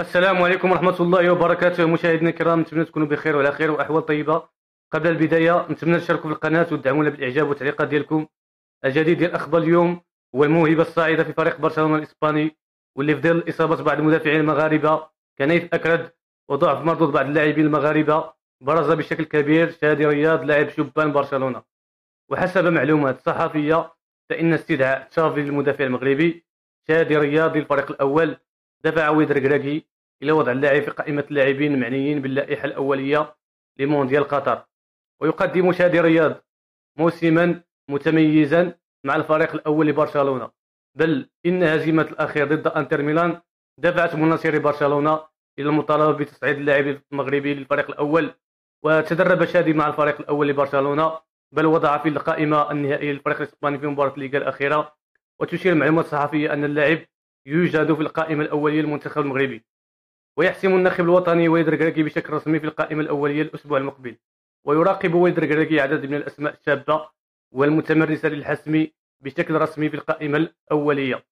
السلام عليكم ورحمة الله وبركاته. مشاهدينا الكرام نتمنى تكونوا بخير وعلى خير وأحوال طيبة. قبل البداية نتمنى تشاركوا في القناة وتدعمونا بالإعجاب والتعليقات ديالكم. الجديد ديال أخبار اليوم هو الموهبة الصاعدة في فريق برشلونة الإسباني واللي في ظل إصابة بعض المدافعين المغاربة كنيف أكرد وضعف مردود بعض اللاعبين المغاربة برز بشكل كبير شادي رياض لاعب شبان برشلونة. وحسب معلومات صحفية فإن استدعاء تشافي للمدافع المغربي شادي رياض للفريق الأول دفع ويدر كراكي إلى وضع اللاعب في قائمة اللاعبين المعنيين باللائحة الأولية لمونديال قطر. ويقدم شادي رياض موسما متميزا مع الفريق الأول لبرشلونة. بل إن هزيمة الأخير ضد أنتر ميلان دفعت مناصري برشلونة إلى المطالبة بتصعيد اللاعب المغربي للفريق الأول. وتدرب شادي مع الفريق الأول لبرشلونة بل وضع في القائمة النهائية للفريق الإسباني في مباراة الليغا الأخيرة. وتشير المعلومات الصحفية أن اللاعب يوجد في القائمة الأولية للمنتخب المغربي ويحسم الناخب الوطني ويدر كراكي بشكل رسمي في القائمة الأولية الأسبوع المقبل ويراقب ويدر كراكي عدد من الأسماء الشابة والمتمرسة للحسم بشكل رسمي في القائمة الأولية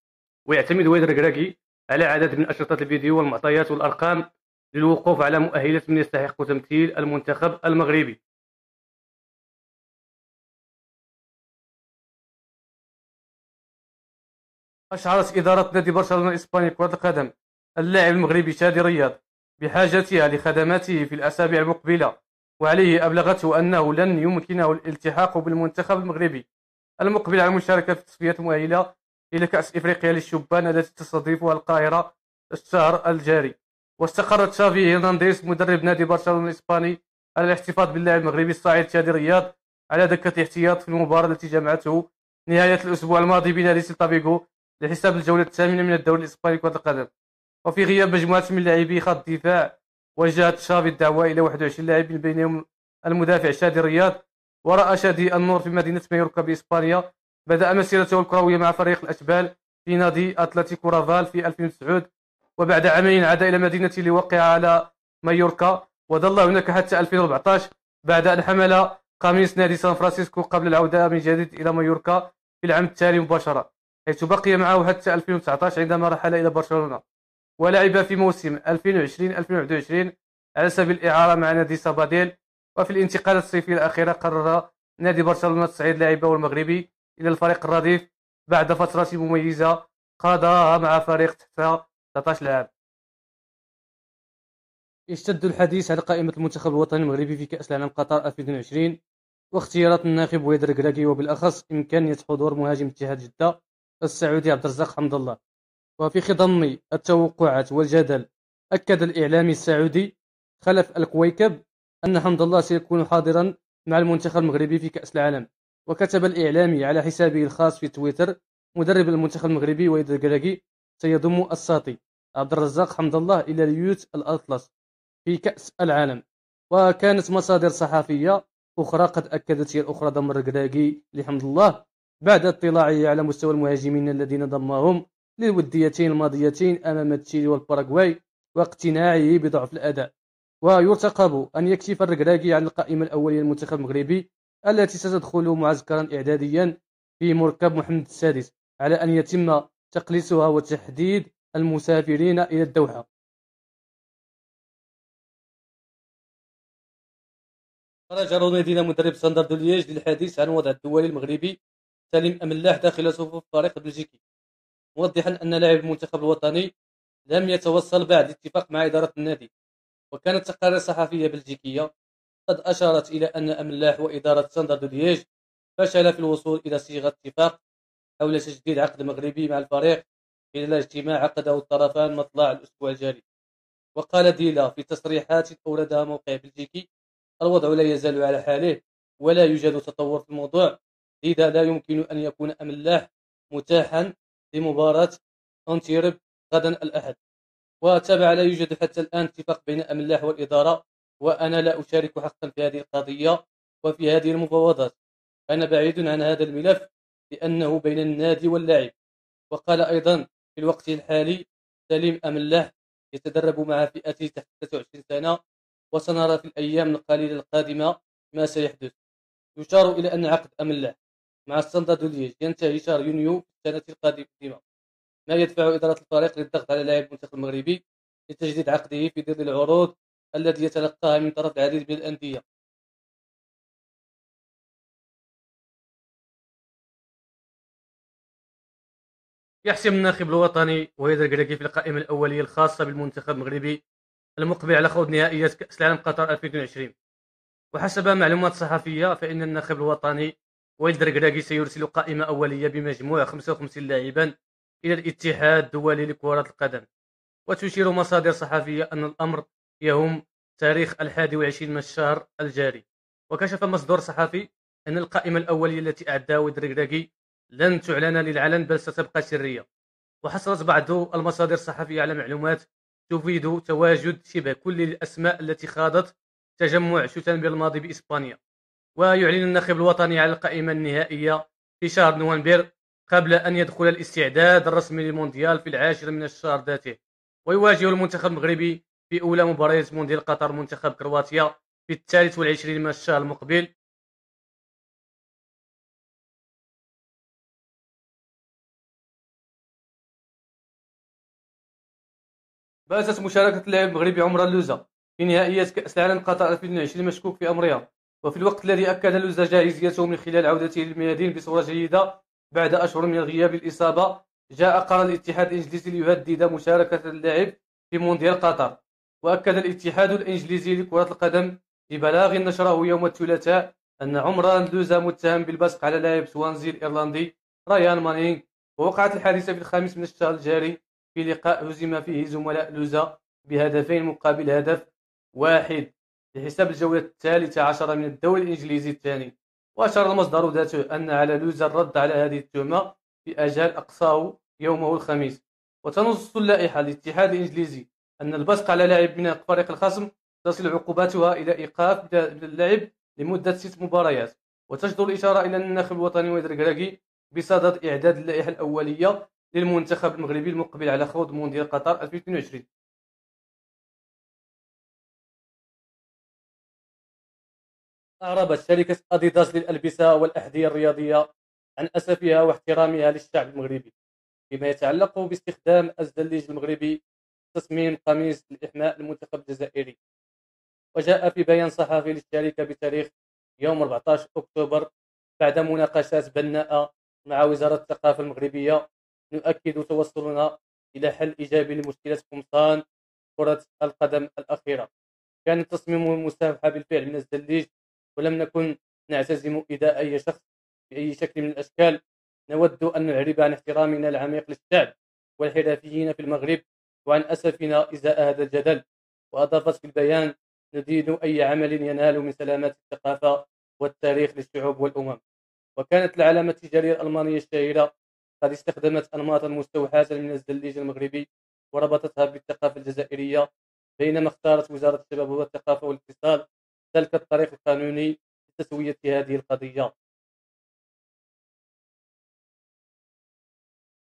ويعتمد ويدر كراكي على عدد من أشرطة الفيديو والمعطيات والأرقام للوقوف على مؤهلة من يستحق تمثيل المنتخب المغربي. أشعرت إدارة نادي برشلونة الإسباني كرة القدم اللاعب المغربي شادي رياض بحاجتها لخدماته في الأسابيع المقبلة وعليه أبلغته أنه لن يمكنه الالتحاق بالمنتخب المغربي. المقبل على المشاركة في التصفيات المؤهلة إلى كأس إفريقيا للشبان التي تستضيفها القاهرة الشهر الجاري. واستقر تشافي هيرنانديز مدرب نادي برشلونة الإسباني على الاحتفاظ باللاعب المغربي الصاعد شادي رياض على دكة احتياط في المباراة التي جمعته نهاية الأسبوع الماضي بنادي سيلتا فيغو لحساب الجولة الثامنة من الدوري الإسباني كرة القدم. وفي غياب مجموعة من لاعبي خط الدفاع وجه تشافي الدعوة إلى 21 لاعب من بينهم المدافع شادي رياض ورأى شادي النور في مدينة مايوركا بإسبانيا. بدأ مسيرته الكروية مع فريق الأشبال في نادي أتلتيكو رافال في 2009 وبعد عامين عاد إلى مدينته ليوقع على مايوركا وظل هناك حتى 2014 بعد أن حمل قميص نادي سان فرانسيسكو قبل العودة من جديد إلى مايوركا في العام التالي مباشرة. حيث بقي معه حتى 2019 عندما رحل إلى برشلونة. ولعب في موسم 2020-2021 على سبيل الإعارة مع نادي ساباديل وفي الانتقالات الصيفية الأخيرة قرر نادي برشلونة تصعيد لاعبه المغربي إلى الفريق الرديف بعد فترة مميزة قضاها مع فريق تحت 19 عام يشتد الحديث على قائمة المنتخب الوطني المغربي في كأس العالم قطر 2022 واختيارات الناخب ويدر كراكي وبالأخص إمكانية حضور مهاجم اتحاد جدة. السعودي عبد الرزاق حمد الله. وفي خضم التوقعات والجدل أكد الإعلامي السعودي خلف الكويكب أن حمد الله سيكون حاضرا مع المنتخب المغربي في كأس العالم. وكتب الإعلامي على حسابه الخاص في تويتر مدرب المنتخب المغربي ويد القلاقي سيضم الساطي عبد الرزاق حمد الله إلى اليوت الأطلس في كأس العالم. وكانت مصادر صحفية أخرى قد أكدت هي الأخرى ضم الرقراقي لحمد الله. بعد اطلاعه على مستوى المهاجمين الذين ضمهم للوديتين الماضيتين أمام تشيلي والباراغواي واقتناعه بضعف الأداء. ويرتقب أن يكشف الركراكي عن القائمة الأولية للمنتخب المغربي التي ستدخل معسكرا إعداديا في مركب محمد السادس على أن يتم تقليصها وتحديد المسافرين إلى الدوحة. خرج رونالدينا مدرب ساندر دوليج للحديث عن وضع الدولي المغربي سليم أملاح داخل صفوف الفريق البلجيكي موضحا أن لاعب المنتخب الوطني لم يتوصل بعد اتفاق مع إدارة النادي وكانت تقارير صحفية بلجيكية قد أشارت إلى أن أملاح وإدارة ساندر دوليج فشل في الوصول إلى صيغة اتفاق حول تجديد عقد مغربي مع الفريق خلال اجتماع عقده الطرفان مطلع الأسبوع الجاري. وقال ديلا في تصريحات أوردها موقع بلجيكي الوضع لا يزال على حاله ولا يوجد تطور في الموضوع لذا لا يمكن أن يكون أملاح متاحا لمباراة أنتيرب غدا الأحد. وتابع لا يوجد حتى الآن اتفاق بين أملاح والإدارة وأنا لا أشارك حقا في هذه القضية وفي هذه المفاوضات. أنا بعيد عن هذا الملف لأنه بين النادي واللاعب. وقال أيضا في الوقت الحالي سليم أملاح يتدرب مع فئته تحت 23 سنة وسنرى في الأيام القليلة القادمة ما سيحدث. يشار إلى أن عقد أملاح مع السندا ليج ينتهي شهر يونيو السنة القادمة. ما يدفع إدارة الفريق للضغط على لاعب المنتخب المغربي لتجديد عقده في ظل العروض التي يتلقاها من طرف العديد من الأندية. يحسم الناخب الوطني وهيدا الكراكي في القائمة الأولية الخاصة بالمنتخب المغربي المقبل على خوض نهائيات كأس العالم قطر 2022 وحسب معلومات صحفية فإن الناخب الوطني وائل دركراكي سيرسل قائمة أولية بمجموع 55 لاعبا إلى الاتحاد الدولي لكرة القدم. وتشير مصادر صحفية أن الأمر يهم تاريخ الحادي والعشرين من الشهر الجاري. وكشف مصدر صحفي أن القائمة الأولية التي أعدها ودركراكي لن تعلن للعلن بل ستبقى سرية. وحصلت بعض المصادر الصحفية على معلومات تفيد تواجد شبه كل الأسماء التي خاضت تجمع شوتنبر الماضي بإسبانيا. ويعلن الناخب الوطني على القائمة النهائية في شهر نوفمبر قبل أن يدخل الاستعداد الرسمي للمونديال في العاشر من الشهر ذاته. ويواجه المنتخب المغربي في أولى مباريات مونديال قطر منتخب كرواتيا في الثالث والعشرين من الشهر المقبل. باتت مشاركة اللاعب المغربي عمر لوزا في نهائيات كأس العالم قطر 2020 مشكوك في أمرها وفي الوقت الذي أكد لوزا جاهزيته من خلال عودته للميادين بصورة جيدة بعد أشهر من غياب الإصابة جاء قرار الاتحاد الإنجليزي ليهدد مشاركة اللاعب في مونديال قطر. وأكد الاتحاد الإنجليزي لكرة القدم في بلاغ نشره يوم الثلاثاء أن عمران لوزا متهم بالبصق على لاعب سوانزي الإيرلندي رايان مانينغ. ووقعت الحادثة في الخامس من الشهر الجاري في لقاء هزم فيه زملاء لوزا بهدفين مقابل هدف واحد. بحساب الجولة الثالثة عشرة من الدوري الإنجليزي الثاني. وأشار المصدر ذاته أن على لوزا الرد على هذه التهمة في أجال أقصاه يومه الخميس. وتنص اللائحة الاتحاد الإنجليزي أن البصق على لاعب من فريق الخصم تصل عقوباتها إلى إيقاف اللعب لمدة ست مباريات. وتجدر الإشارة إلى أن الناخب الوطني ويدر بصدد إعداد اللائحة الأولية للمنتخب المغربي المقبل على خوض مونديال قطر 2022 أعربت شركة أديداس للألبسة والأحذية الرياضية عن أسفها واحترامها للشعب المغربي فيما يتعلق باستخدام الزليج المغربي تصميم قميص لإحماء المنتخب الجزائري. وجاء في بيان صحفي للشركة بتاريخ يوم 14 أكتوبر بعد مناقشات بناءة مع وزارة الثقافة المغربية نؤكد توصلنا إلى حل إيجابي لمشكلة قمصان كرة القدم الأخيرة. كان التصميم مسافحة بالفعل من الزليج ولم نكن نعتزم إذا أي شخص بأي شكل من الأشكال نود أن نعرب عن احترامنا العميق للشعب والحرفيين في المغرب وعن أسفنا إزاء هذا الجدل. وأضافت في البيان ندين أي عمل ينال من سلامة الثقافة والتاريخ للشعوب والأمم. وكانت العلامة التجارية الألمانية الشهيرة قد استخدمت أنماطا مستوحاة من الزليج المغربي وربطتها بالثقافة الجزائرية بينما اختارت وزارة الشباب والثقافة والاتصال سلك الطريق القانوني لتسوية هذه القضية.